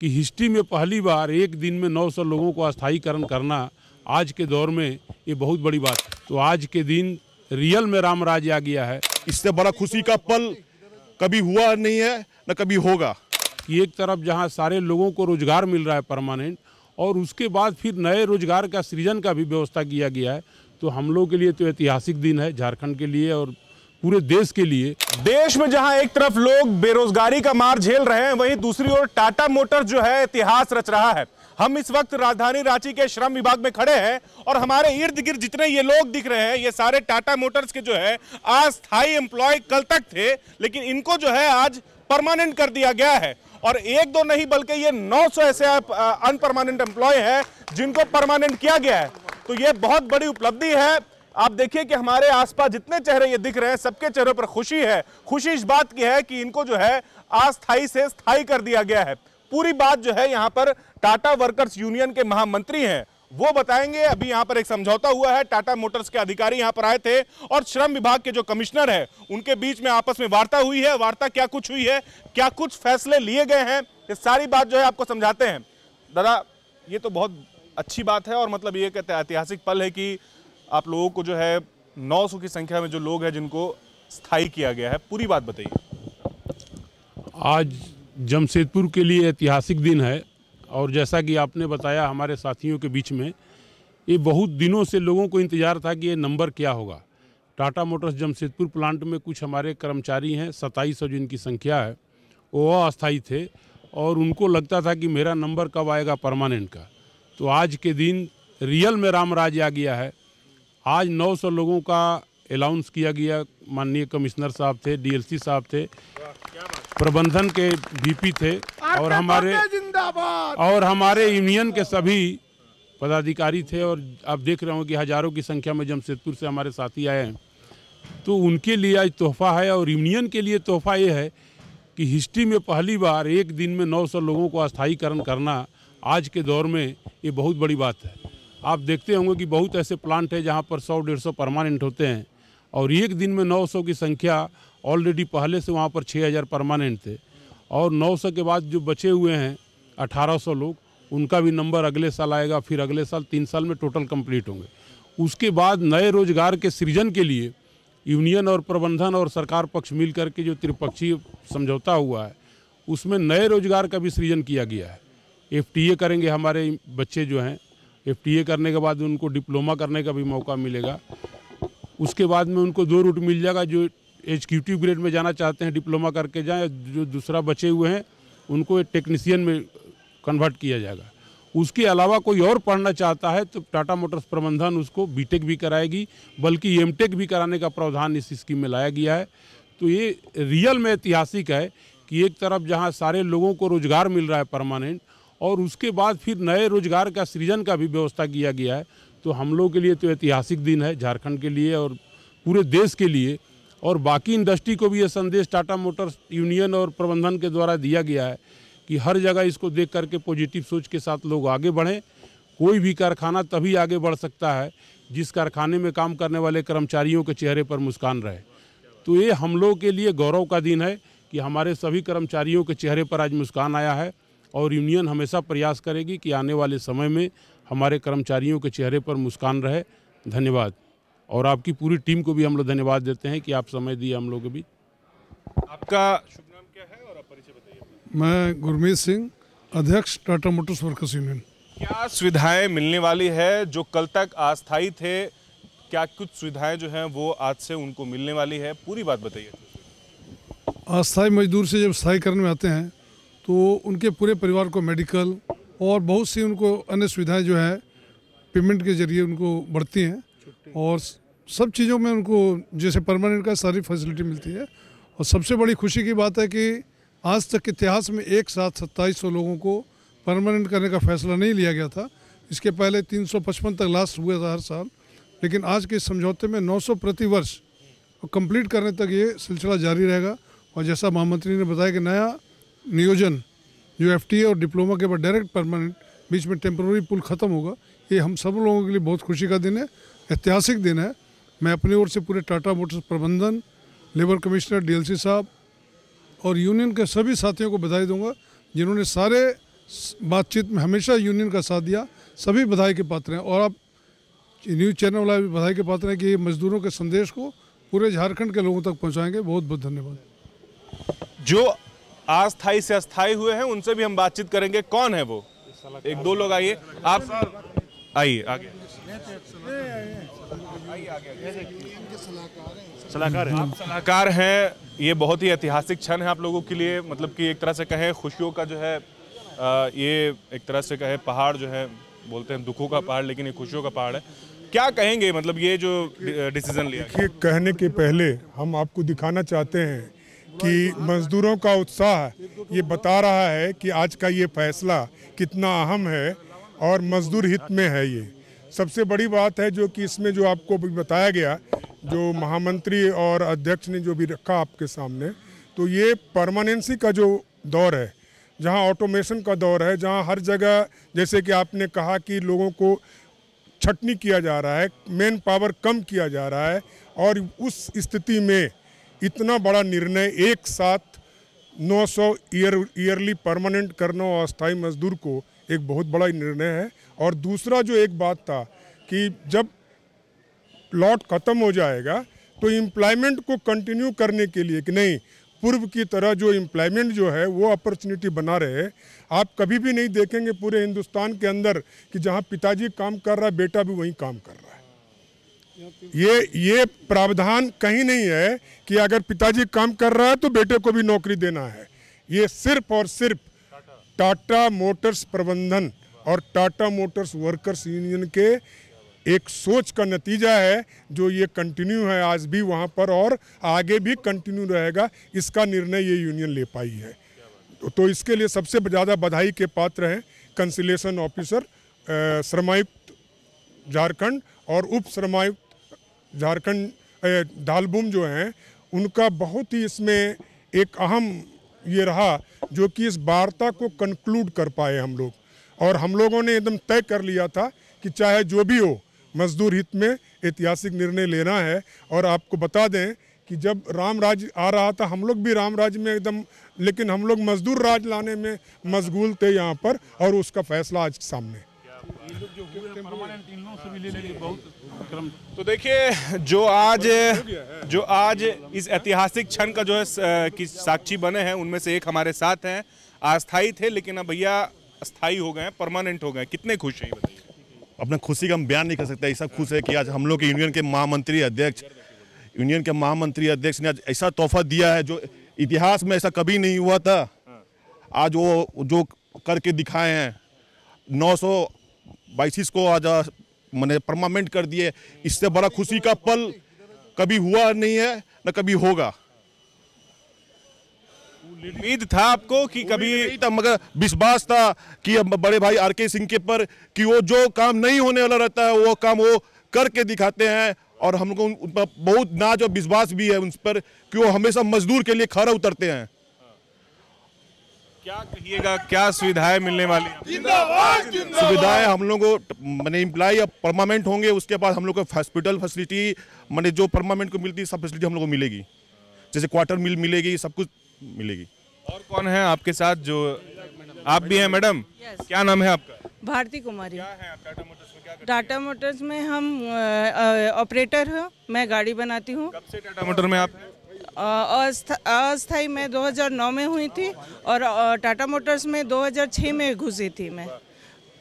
कि हिस्ट्री में पहली बार एक दिन में 900 लोगों को अस्थायीकरण करना आज के दौर में ये बहुत बड़ी बात है। तो आज के दिन रियल में राम आ गया है। इससे बड़ा खुशी का पल कभी हुआ नहीं है न कभी होगा। कि एक तरफ़ जहाँ सारे लोगों को रोज़गार मिल रहा है परमानेंट और उसके बाद फिर नए रोज़गार का सृजन का भी व्यवस्था किया गया है। तो हम लोग के लिए तो ऐतिहासिक दिन है झारखंड के लिए और पूरे देश के लिए। देश में जहाँ एक तरफ़ लोग बेरोजगारी का मार झेल रहे हैं, वहीं दूसरी ओर टाटा मोटर जो है, इतिहास रच रहा है। हम इस वक्त राजधानी रांची के श्रम विभाग में खड़े हैं और हमारे इर्द गिर्द जितने ये लोग दिख रहे हैं, ये सारे टाटा मोटर्स के जो है, अस्थायी एम्प्लॉय कल तक थे, लेकिन इनको जो है आज परमानेंट कर दिया गया है। और एक दो नहीं, बल्कि ये 900 ऐसे अनपरमानेंट एम्प्लॉय हैं, जिनको परमानेंट किया गया है। तो ये बहुत बड़ी उपलब्धि है। आप देखिए कि हमारे आसपास जितने चेहरे ये दिख रहे हैं, सबके चेहरों पर खुशी है। खुशी इस बात की है कि इनको जो है अस्थाई से स्थायी कर दिया गया है। पूरी बात जो है यहाँ पर टाटा वर्कर्स यूनियन के महामंत्री हैं। वो बताएँगे, अभी यहाँ पर एक समझौता हुआ है, टाटा मोटर्स के अधिकारी यहाँ पर आए थे और श्रम विभाग के जो कमिश्नर है, उनके बीच में आपस में वार्ता हुई है। वार्ता क्या कुछ हुई है, क्या कुछ फैसले लिए गए हैं, ये सारी बात जो है आपको समझाते हैं। दादा, ये तो बहुत अच्छी बात है और मतलब ये कहते हैं ऐतिहासिक पल है कि आप लोगों को जो है 900 की संख्या में जो लोग हैं जिनको स्थायी किया गया है, पूरी बात बताइए। आज जमशेदपुर के लिए ऐतिहासिक दिन है और जैसा कि आपने बताया हमारे साथियों के बीच में, ये बहुत दिनों से लोगों को इंतज़ार था कि ये नंबर क्या होगा। टाटा मोटर्स जमशेदपुर प्लांट में कुछ हमारे कर्मचारी हैं सत्ताईस सौ जिनकी संख्या है, वो अस्थायी थे और उनको लगता था कि मेरा नंबर कब आएगा परमानेंट का। तो आज के दिन रियल में राम राज आ गया है आज 900 लोगों का अलाउंस किया गया। माननीय कमिश्नर साहब थे डीएलसी साहब थे प्रबंधन के बीपी थे और हमारे और हमारे यूनियन के सभी पदाधिकारी थे और आप देख रहे हो कि हज़ारों की संख्या में जमशेदपुर से हमारे साथी आए हैं। तो उनके लिए आज तोहफा है और यूनियन के लिए तोहफा ये है कि हिस्ट्री में पहली बार एक दिन में 900 लोगों को अस्थायीकरण करना आज के दौर में ये बहुत बड़ी बात है। आप देखते होंगे कि बहुत ऐसे प्लांट है जहाँ पर सौ, डेढ़ सौ परमानेंट होते हैं और एक दिन में 900 की संख्या ऑलरेडी पहले से वहाँ पर 6000 परमानेंट थे। और 900 के बाद जो बचे हुए हैं 1800 लोग, उनका भी नंबर अगले साल आएगा, फिर अगले साल तीन साल में टोटल कंप्लीट होंगे। उसके बाद नए रोज़गार के सृजन के लिए यूनियन और प्रबंधन और सरकार पक्ष मिल करके जो त्रिपक्षीय समझौता हुआ है, उसमें नए रोज़गार का भी सृजन किया गया है। एफटीए करेंगे हमारे बच्चे जो हैं एफ़ करने के बाद उनको डिप्लोमा करने का भी मौका मिलेगा। उसके बाद में उनको दो रूट मिल जाएगा, जो एग्जीक्यूटिव ग्रेड में जाना चाहते हैं, डिप्लोमा करके जाएँ, जो दूसरा बचे हुए हैं, उनको टेक्नीसियन में कन्वर्ट किया जाएगा। उसके अलावा कोई और पढ़ना चाहता है तो टाटा मोटर्स प्रबंधन उसको बीटेक भी कराएगी, बल्कि एमटेक भी कराने का प्रावधान इस स्कीम में लाया गया है। तो ये रियल में ऐतिहासिक है कि एक तरफ़ जहाँ सारे लोगों को रोज़गार मिल रहा है परमानेंट और उसके बाद फिर नए रोज़गार का, सृजन का भी व्यवस्था किया गया है। तो हम लोग के लिए तो ऐतिहासिक दिन है, झारखंड के लिए और पूरे देश के लिए। और बाकी इंडस्ट्री को भी ये संदेश टाटा मोटर्स यूनियन और प्रबंधन के द्वारा दिया गया है कि हर जगह इसको देख करके पॉजिटिव सोच के साथ लोग आगे बढ़ें। कोई भी कारखाना तभी आगे बढ़ सकता है जिस कारखाने में काम करने वाले कर्मचारियों के चेहरे पर मुस्कान रहे। तो ये हम लोग के लिए गौरव का दिन है कि हमारे सभी कर्मचारियों के चेहरे पर आज मुस्कान आया है। और यूनियन हमेशा प्रयास करेगी कि आने वाले समय में हमारे कर्मचारियों के चेहरे पर मुस्कान रहे। धन्यवाद। और आपकी पूरी टीम को भी हम लोग धन्यवाद देते हैं कि आप समय दिए हम लोग भी। आपका शुभ नाम क्या है और आप परिचय बताइए मैं गुरमीत सिंह अध्यक्ष टाटा मोटर्स वर्कर्स यूनियन। क्या सुविधाएँ मिलने वाली है जो कल तक अस्थायी थे? क्या कुछ सुविधाएँ जो हैं वो आज से उनको मिलने वाली है? पूरी बात बताइए। अस्थायी मजदूर से जब स्थायीकरण में आते हैं तो उनके पूरे परिवार को मेडिकल और बहुत सी उनको अन्य सुविधाएँ जो है पेमेंट के ज़रिए उनको बढ़ती हैं। और सब चीज़ों में उनको जैसे परमानेंट का सारी फैसिलिटी मिलती है। और सबसे बड़ी खुशी की बात है कि आज तक इतिहास में एक साथ सत्ताईस लोगों को परमानेंट करने का फैसला नहीं लिया गया था। इसके पहले तीन सौ पचपन तक लास्ट हुआ था हर साल। लेकिन आज के समझौते में 900 प्रति वर्ष कंप्लीट करने तक ये सिलसिला जारी रहेगा। और जैसा महामंत्री ने बताया कि नया नियोजन जो एफटीए और डिप्लोमा के बाद डायरेक्ट परमानेंट बीच में टेम्प्रोरी पुल ख़त्म होगा। ये हम सब लोगों के लिए बहुत खुशी का दिन है, ऐतिहासिक दिन है। मैं अपनी ओर से पूरे टाटा मोटर्स प्रबंधन, लेबर कमिश्नर डीएलसी साहब और यूनियन के सभी साथियों को बधाई दूँगा, जिन्होंने सारे बातचीत में हमेशा यूनियन का साथ दिया। सभी बधाई के पात्र हैं। और आप न्यूज़ चैनल वाला भी बधाई के पात्र हैं कि ये मजदूरों के संदेश को पूरे झारखंड के लोगों तक पहुंचाएँगे। बहुत बहुत धन्यवाद। जो अस्थाई से अस्थाई हुए हैं उनसे भी हम बातचीत करेंगे। कौन है वो? एक दो लोग आइए। आप आइए आगे। सलाहकार आप सलाहकार हैं ये बहुत ही ऐतिहासिक क्षण है आप लोगों के लिए। मतलब कि एक तरह से कहें खुशियों का जो है ये एक तरह से कहे पहाड़ जो है बोलते हैं दुखों का पहाड़ लेकिन ये खुशियों का पहाड़ है। क्या कहेंगे? मतलब ये जो डिसीज़न लिया? देखिए कहने के पहले हम आपको दिखाना चाहते हैं कि मजदूरों का उत्साह ये बता रहा है कि आज का ये फैसला कितना अहम है और मजदूर हित में है ये। सबसे बड़ी बात है जो कि इसमें जो आपको भी बताया गया, जो महामंत्री और अध्यक्ष ने जो भी रखा आपके सामने तो ये परमानेंसी का जो दौर है, जहाँ ऑटोमेशन का दौर है, जहाँ हर जगह जैसे कि आपने कहा कि लोगों को छटनी किया जा रहा है मैन पावर कम किया जा रहा है और उस स्थिति में इतना बड़ा निर्णय एक साथ 900 ईयर, ईयरली परमानेंट करना और अस्थाई मजदूर को एक बहुत बड़ा निर्णय है। और दूसरा जो एक बात था कि जब प्लॉट ख़त्म हो जाएगा तो एम्प्लॉयमेंट को कंटिन्यू करने के लिए कि नहीं, पूर्व की तरह जो एम्प्लॉयमेंट जो है, वो अपॉर्चुनिटी बना रहे। आप कभी भी नहीं देखेंगे पूरे हिंदुस्तान के अंदर कि जहाँ पिताजी काम कर रहा है, बेटा भी वहीं काम कर रहा है। ये ये प्रावधान कहीं नहीं है कि अगर पिताजी काम कर रहा है तो बेटे को भी नौकरी देना है। ये सिर्फ़ और सिर्फ़ टाटा मोटर्स प्रबंधन और टाटा मोटर्स वर्कर्स यूनियन के एक सोच का नतीजा है जो ये कंटिन्यू है आज भी वहाँ पर और आगे भी कंटिन्यू रहेगा। इसका निर्णय ये यूनियन ले पाई है। तो, इसके लिए सबसे ज़्यादा बधाई के पात्र हैं कंसिलेशन ऑफिसर श्रमायुक्त झारखंड और उप श्रमायुक्त झारखंड दालबुम जो हैं, उनका बहुत ही इसमें एक अहम ये रहा, जो कि इस वार्ता को कंक्लूड कर पाए हम लोग। और हम लोगों ने एकदम तय कर लिया था कि चाहे जो भी हो, मजदूर हित में ऐतिहासिक निर्णय लेना है। और आपको बता दें कि जब राम राज आ रहा था, हम लोग भी राम राज में एकदम, लेकिन हम लोग मजदूर राज लाने में मशगूल थे यहाँ पर, और उसका फैसला आज सामने। तो देखिए जो आज जो आज इस ऐतिहासिक क्षण का जो है की साक्षी बने हैं उनमें से एक हमारे साथ हैं। अस्थाई थे लेकिन अब भैया अस्थाई हो गए हैं परमानेंट हो गए कितने खुश हैं बताइए। अपना खुशी का हम बयान नहीं कर सकते ऐसा खुश है कि आज हम लोग के यूनियन के महामंत्री अध्यक्ष यूनियन के महामंत्री अध्यक्ष ने आज ऐसा तोहफा दिया है जो इतिहास में ऐसा कभी नहीं हुआ था। आज वो जो करके दिखाए हैं 900 बाईसिस को आज मैंने परमानेंट कर दिए। इससे बड़ा खुशी का पल कभी हुआ नहीं है न कभी होगा। उम्मीद था आपको कि कभी नहीं था मगर विश्वास था कि अब बड़े भाई आर के सिंह के पर कि वो जो काम नहीं होने वाला रहता है वो काम वो करके दिखाते हैं। और हमको उन उन पर बहुत नाज और विश्वास भी है उन पर कि वो हमेशा मजदूर के लिए खरा उतरते हैं। क्या कहिएगा क्या सुविधाएँ मिलने वाली सुविधाएँ हम लोग को मैंने इम्प्लाई अब परमानेंट होंगे उसके बाद हम लोग को हॉस्पिटल फैसिलिटी मैंने जो परमानेंट को मिलती है सब फैसिलिटी हम लोग को मिलेगी। जैसे क्वार्टर मिल मिलेगी सब कुछ मिलेगी। और कौन है आपके साथ जो आप भी हैं मैडम? क्या नाम है आपका? भारती कुमारी। क्या है आप टाटा मोटर्स में क्या करते टाटा मोटर्स में हम ऑपरेटर हूँ। मैं गाड़ी बनाती हूँ? कब से टाटा मोटर में आप अस्थाई में 2009 में हुई थी और टाटा मोटर्स में 2006 में घुसी थी मैं।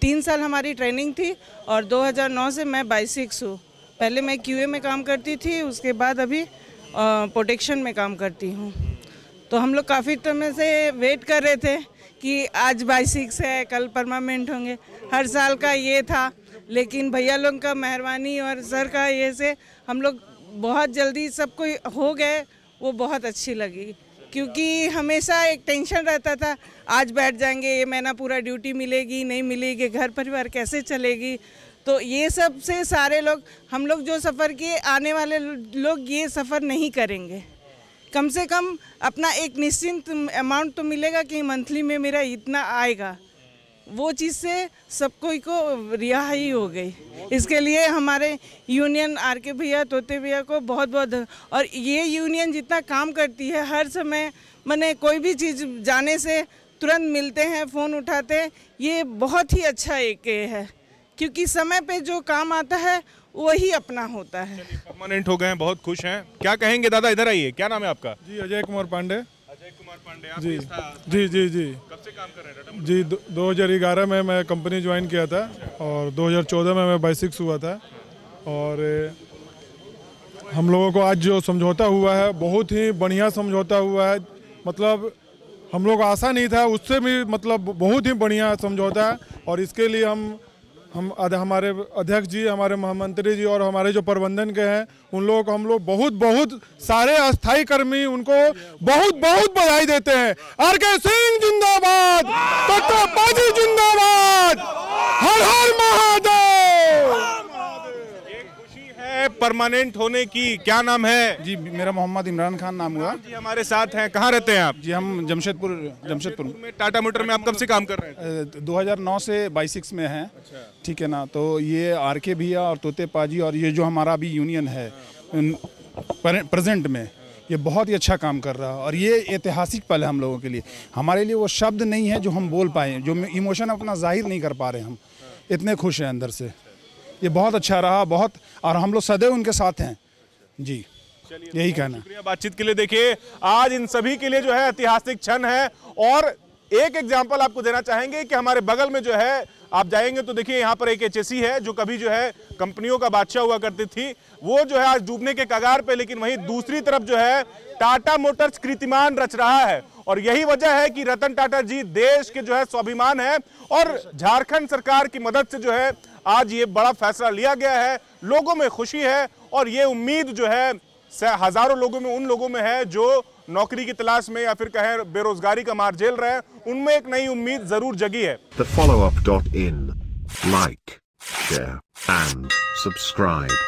तीन साल हमारी ट्रेनिंग थी और 2009 से मैं बाईसिक्स हूँ। पहले मैं क्यूए में काम करती थी, उसके बाद अभी प्रोटेक्शन में काम करती हूँ। तो हम लोग काफ़ी समय से वेट कर रहे थे कि आज बाईसिक्स है, कल परमानेंट होंगे। हर साल का ये था, लेकिन भैया लोग का मेहरबानी और सर का ये से हम लोग बहुत जल्दी सबको हो गए वो बहुत अच्छी लगी। क्योंकि हमेशा एक टेंशन रहता था, आज बैठ जाएँगे, ये महीना पूरा ड्यूटी मिलेगी, नहीं मिलेगी, घर परिवार कैसे चलेगी? तो ये सबसे सारे लोग, हम लोग जो सफ़र किए, आने वाले लोग ये सफ़र नहीं करेंगे। कम से कम अपना एक निश्चिंत अमाउंट तो मिलेगा कि मंथली में मेरा इतना आएगा। वो चीज़ से सबको को रिहाई हो गई। इसके लिए हमारे यूनियन आर के भैया तोते भैया को बहुत बहुत और ये यूनियन जितना काम करती है हर समय मैंने कोई भी चीज़ जाने से तुरंत मिलते हैं फ़ोन उठाते हैं ये बहुत ही अच्छा एक है। क्योंकि समय पे जो काम आता है वही अपना होता है। परमानेंट हो गए हैं बहुत खुश हैं। क्या कहेंगे दादा इधर आइए क्या नाम है आपका? जी अजय कुमार पांडे। अजय कुमार पांडे आप जी जी जी जी। जी, दो हज़ार ग्यारह में मैं कंपनी ज्वाइन किया था और 2014 में मैं बाईसिक्स हुआ था। और हम लोगों को आज जो समझौता हुआ है, बहुत ही बढ़िया समझौता हुआ है। मतलब हम लोग आशा नहीं था, उससे भी मतलब बहुत ही बढ़िया समझौता। है और इसके लिए हम हम हमारे अध्यक्ष जी, हमारे महामंत्री जी और हमारे जो प्रबंधन के हैं, उन लोगों को हम लोग बहुत बहुत सारे अस्थाई कर्मी उनको बहुत बहुत बधाई देते हैं। आर के सिंह जिंदाबाद जिंदाबाद, हर हर महादेव परमानेंट होने की क्या नाम है? जी मेरा मोहम्मद इमरान खान नाम हुआ। जी हमारे साथ हैं। कहाँ रहते हैं आप? जी हम जमशेदपुर जमशेदपुर। में टाटा मोटर में आप कब से काम कर रहे हैं? अ, 2009 से बाईसिक्स में हैं। ठीक है ना? तो ये आर के भैया और तोते पाजी और ये जो हमारा अभी यूनियन है प्रेजेंट में ये बहुत ही अच्छा काम कर रहा है। और ये ऐतिहासिक पल है हम लोगों के लिए। हमारे लिए वो शब्द नहीं है जो हम बोल पाए जो इमोशन अपना ज़ाहिर नहीं कर पा रहे हम। इतने खुश हैं अंदर से। ये बहुत अच्छा रहा बहुत और हम लोग सदैव उनके साथ हैं। जी यही कहना। शुक्रिया बातचीत के लिए। देखिए आज इन सभी के लिए जो है ऐतिहासिक क्षण है और एक एग्ज़ाम्पल आपको देना चाहेंगे कि हमारे बगल में जो है आप जाएँगे तो देखिए यहाँ पर एक एच है जो कभी जो है कंपनियों का बादशाह हुआ करती थी। वो जो है आज डूबने के कगार पे लेकिन वहीं दूसरी तरफ़ जो है टाटा मोटर्स कीर्तिमान रच रहा है। और यही वजह है कि रतन टाटा जी देश के जो है स्वाभिमान है और झारखंड सरकार की मदद से जो है आज ये बड़ा फैसला लिया गया है लोगों में खुशी है और ये उम्मीद जो है हज़ारों लोगों में उन लोगों में है जो नौकरी की तलाश में या फिर कहें बेरोजगारी का मार झेल रहे हैं उनमें एक नई उम्मीद ज़रूर जगी है up dot in. Like, share, and subscribe.